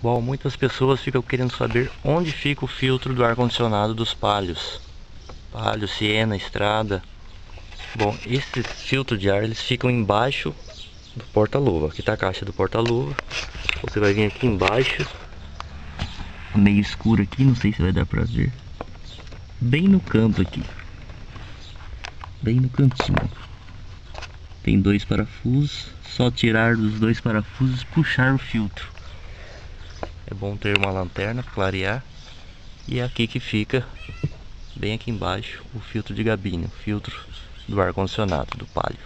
Bom, muitas pessoas ficam querendo saber onde fica o filtro do ar-condicionado dos palhos. Palio, Siena, Estrada. Bom, esse filtro de ar eles ficam embaixo do porta-luva. Aqui está a caixa do porta-luva. Você vai vir aqui embaixo. Meio escuro aqui, não sei se vai dar pra ver. Bem no canto aqui. Bem no cantinho. Tem dois parafusos. Só tirar dos dois parafusos e puxar o filtro. É bom ter uma lanterna para clarear. E é aqui que fica, bem aqui embaixo, o filtro de gabine, o filtro do ar-condicionado do Palio.